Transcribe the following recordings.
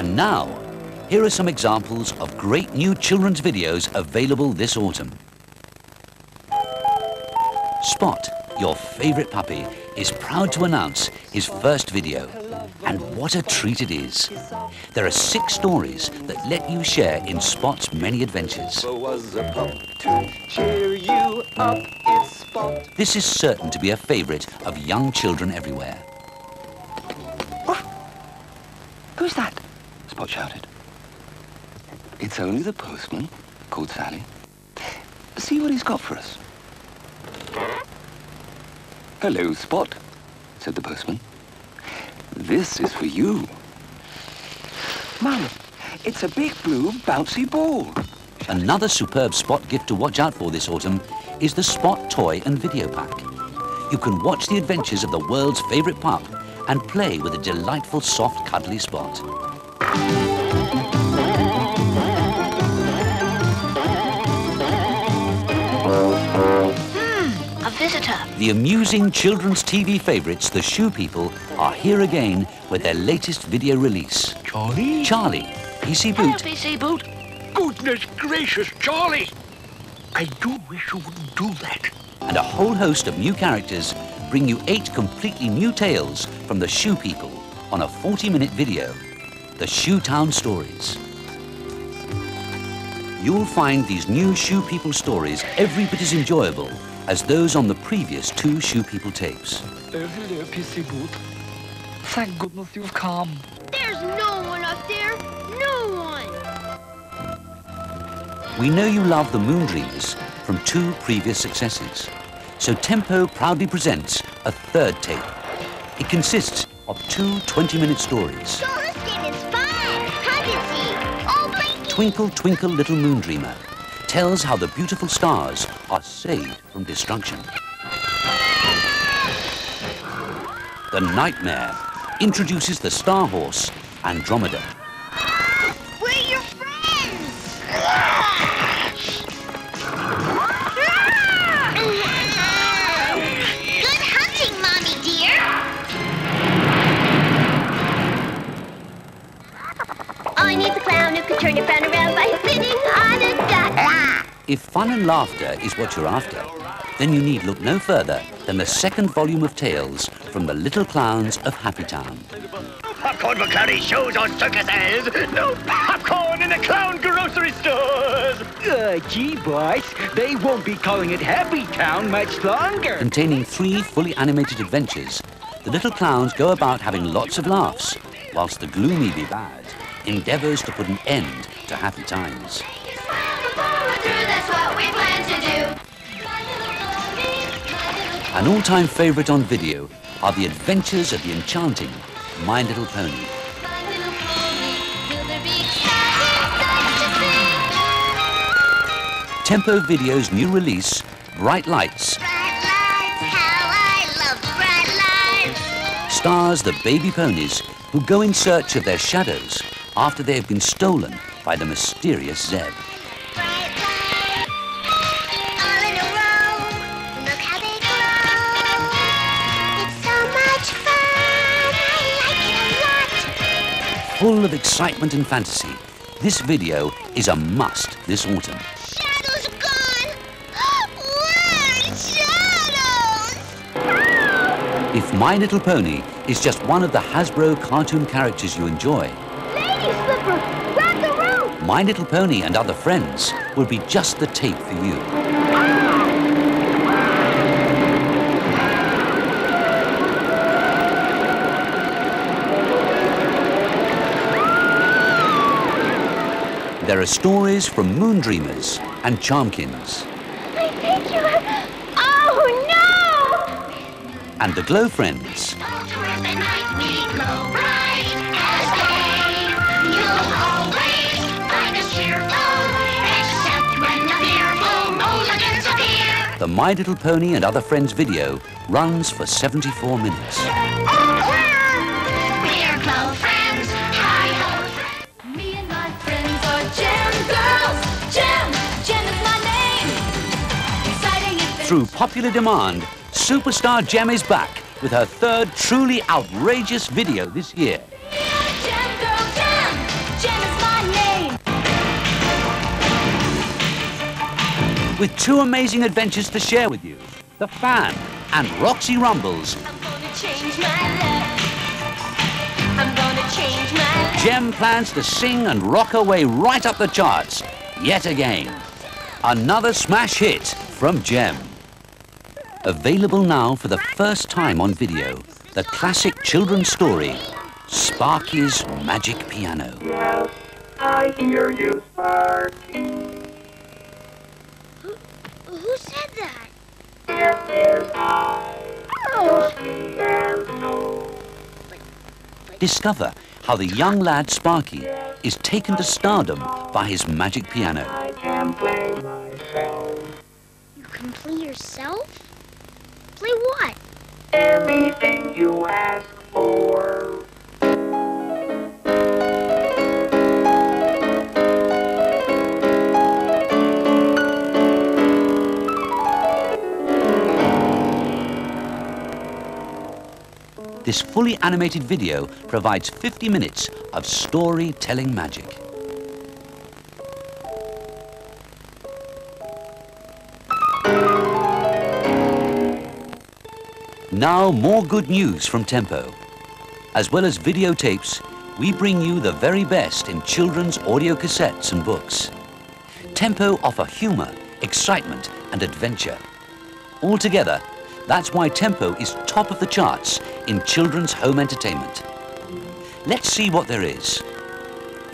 And now, here are some examples of great new children's videos available this autumn. Spot, your favorite puppy, is proud to announce his first video. And what a treat it is. There are six stories that let you share in Spot's many adventures. was a pup to cheer you up. It's Spot. This is certain to be a favorite of young children everywhere. Who's that? Spot shouted. It's only the postman, called Sally. See what he's got for us. Hello, Spot, said the postman. This is for you. Mum, it's a big blue bouncy ball. Another superb Spot gift to watch out for this autumn is the Spot Toy and Video Pack. You can watch the adventures of the world's favorite pup and play with a delightful, soft, cuddly Spot. Hmm, a visitor. The amusing children's TV favorites, The Shoe People, are here again with their latest video release. Charlie? Charlie, PC Hello, Boot, PC Boot. Goodness gracious, Charlie! I do wish you wouldn't do that. and a whole host of new characters bring you eight completely new tales from The Shoe People on a 40-minute video, The Shoe Town Stories. You'll find these new Shoe People stories every bit as enjoyable as those on the previous two Shoe People tapes. Oh, uh, hello, PC Boot. Thank goodness you've come. There's no one up there. No one. We know you love the Moondreamers from two previous successes. So Tempo proudly presents a third tape. It consists of two 20-minute stories. So Twinkle, Twinkle, Little Moondreamer tells how the beautiful stars are saved from destruction. The Nightmare introduces the Star Horse, Andromeda. If fun and laughter is what you're after, then you need look no further than the second volume of tales from the Little Clowns of Happytown. Popcorn for clowny shows on circuses. No popcorn in the clown grocery stores. Uh, gee, boys, they won't be calling it Happytown much longer. Containing three fully animated adventures, the little clowns go about having lots of laughs, whilst the gloomy Be Bad endeavours to put an end to happy times. An all-time favourite on video are the adventures of the enchanting My Little Pony. Tempo Video's new release, Bright Lights, Bright Lights, stars the baby ponies who go in search of their shadows after they have been stolen by the mysterious Zeb. Full of excitement and fantasy, this video is a must this autumn. Shadows gone! Where's Shadows? If My Little Pony is just one of the Hasbro cartoon characters you enjoy, Lady Slipper, grab the rope! My Little Pony and Other Friends will be just the tape for you. There are stories from Moondreamers and Charmkins I think you have... Oh, no! and the Glow Friends. The My Little Pony and Other Friends video runs for 74 minutes. through popular demand, superstar Jem is back with her third truly outrageous video this year. with two amazing adventures to share with you The Fan and Roxy Rumbles. Jem plans to sing and rock her way right up the charts yet again. Another smash hit from Jem. Available now for the first time on video, the classic children's story, Sparky's Magic Piano. I hear you, Sparky. Who said that? It is I, Oh. Discover how the young lad Sparky is taken to stardom by his magic piano. I can play myself. you can play yourself? Play what? Anything you ask for. This fully animated video provides 50 minutes of storytelling magic. Now, more good news from Tempo. As well as videotapes, we bring you the very best in children's audio cassettes and books. Tempo offer humor, excitement, and adventure. Altogether, that's why Tempo is top of the charts in children's home entertainment. Let's see what there is.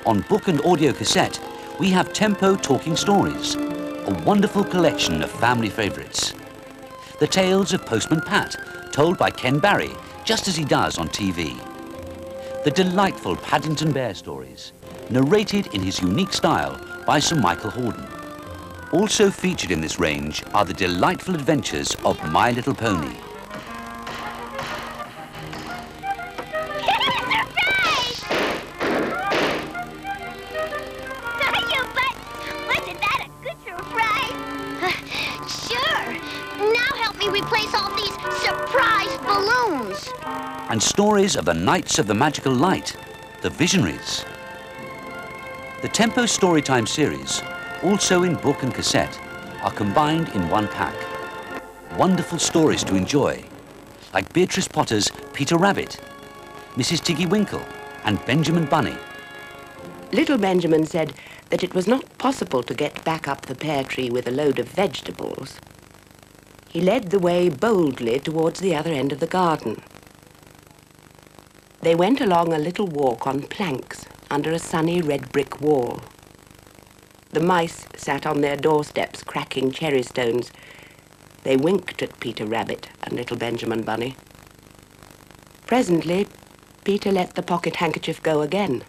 On book and audio cassette, we have Tempo Talking Stories, a wonderful collection of family favorites. The tales of Postman Pat, told by Ken Barrie, just as he does on TV. The delightful Paddington Bear stories, narrated in his unique style by Sir Michael Hordern. Also featured in this range are the delightful adventures of My Little Pony. And stories of the Knights of the Magical Light, the Visionaries. The Tempo Storytime series, also in book and cassette, are combined in one pack. Wonderful stories to enjoy, like Beatrix Potter's Peter Rabbit, Mrs. Tiggy Winkle, and Benjamin Bunny. Little Benjamin said that it was not possible to get back up the pear tree with a load of vegetables. He led the way boldly towards the other end of the garden. They went along a little walk on planks under a sunny red brick wall. The mice sat on their doorsteps cracking cherry stones. They winked at Peter Rabbit and little Benjamin Bunny. Presently, Peter let the pocket handkerchief go again.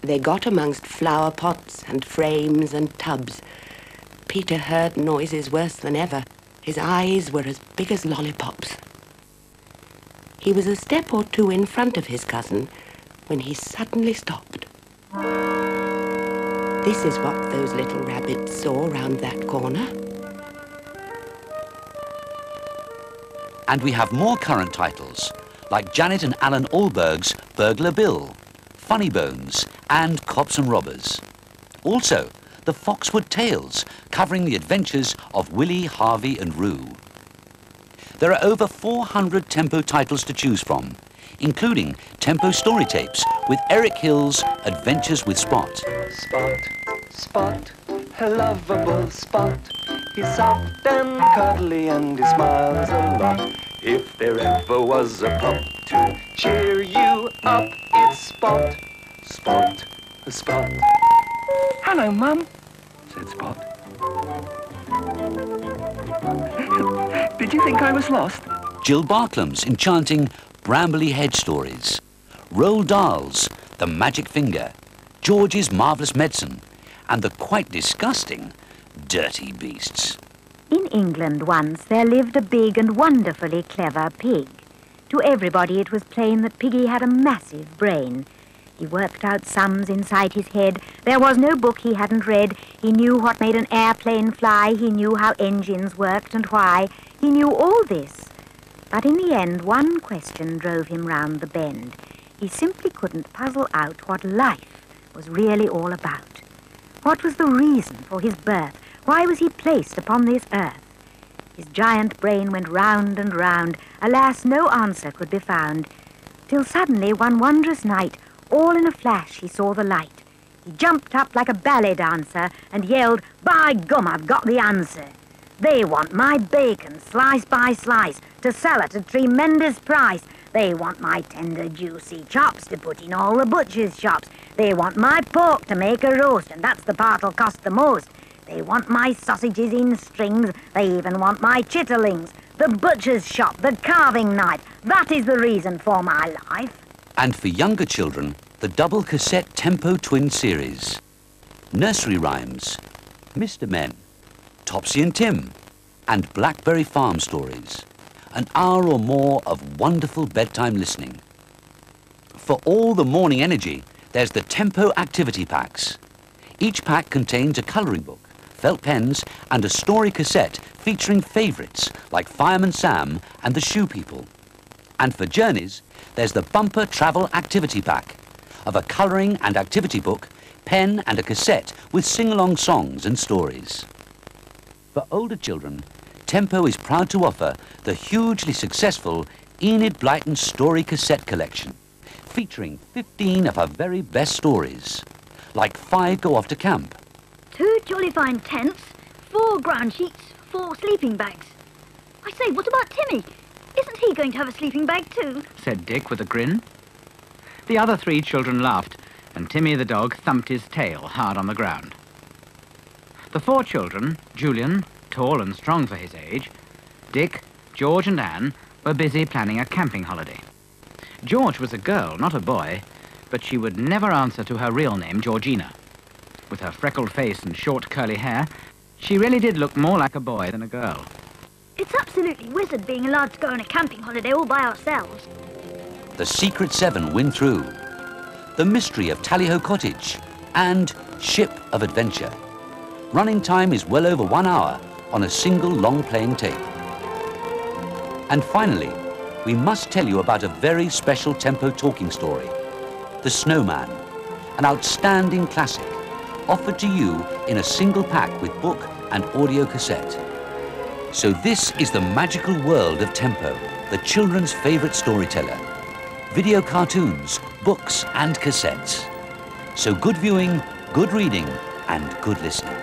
They got amongst flower pots and frames and tubs. Peter heard noises worse than ever. His eyes were as big as lollipops. He was a step or two in front of his cousin when he suddenly stopped. This is what those little rabbits saw round that corner. And we have more current titles, like Janet and Allan Ahlberg's Burglar Bill, Funny Bones, and Cops and Robbers. Also, the Foxwood Tales, covering the adventures of Willie, Harvey, and Roo. There are over 400 Tempo titles to choose from, including Tempo story tapes with Eric Hill's Adventures with Spot. Spot, Spot, a lovable Spot. He's soft and cuddly and he smiles a lot. If there ever was a pup to cheer you up, it's Spot, Spot, a Spot. Hello, Mum, said Spot. Did you think I was lost? Jill Barklem's enchanting Brambly Hedge stories, Roald Dahl's The Magic Finger, George's Marvellous Medicine, and the quite disgusting Dirty Beasts. In England once there lived a big and wonderfully clever pig. To everybody it was plain that Piggy had a massive brain. He worked out sums inside his head. There was no book he hadn't read. He knew what made an airplane fly. He knew how engines worked and why. He knew all this. But in the end, one question drove him round the bend. He simply couldn't puzzle out what life was really all about. What was the reason for his birth? Why was he placed upon this earth? His giant brain went round and round. Alas, no answer could be found. Till suddenly, one wondrous night, all in a flash, he saw the light. He jumped up like a ballet dancer and yelled, By gum, I've got the answer. They want my bacon, slice by slice, to sell at a tremendous price. They want my tender, juicy chops to put in all the butcher's shops. They want my pork to make a roast, and that's the part'll cost the most. They want my sausages in strings. They even want my chitterlings. The butcher's shop, the carving knife. That is the reason for my life. And for younger children, the double cassette Tempo Twin series. Nursery rhymes, Mr. Men, Topsy and Tim, and Blackberry Farm stories. An hour or more of wonderful bedtime listening. For all the morning energy, there's the Tempo activity packs. Each pack contains a colouring book, felt pens, and a story cassette featuring favourites like Fireman Sam and the Shoe People. And for journeys, there's the bumper travel activity pack of a colouring and activity book, pen and a cassette with sing-along songs and stories. For older children, Tempo is proud to offer the hugely successful Enid Blyton Story Cassette Collection, featuring 15 of her very best stories, like Five Go Off to Camp, Two jolly fine tents, four ground sheets, four sleeping bags. I say, what about Timmy? Isn't he going to have a sleeping bag too? said Dick with a grin. The other three children laughed, and Timmy the dog thumped his tail hard on the ground. The four children, Julian, tall and strong for his age, Dick, George and Anne, were busy planning a camping holiday. George was a girl, not a boy, but she would never answer to her real name, Georgina. With her freckled face and short curly hair, she really did look more like a boy than a girl. It's absolutely wizard being allowed to go on a camping holiday all by ourselves. The Secret Seven Win Through, The Mystery of Tallyho Cottage, and Ship of Adventure. Running time is well over one hour on a single long playing tape. And finally, we must tell you about a very special tempo talking story, The Snowman, an outstanding classic offered to you in a single pack with book and audio cassette. So this is the magical world of Tempo, the children's favorite storyteller. Video cartoons, books and cassettes. So good viewing, good reading and good listening.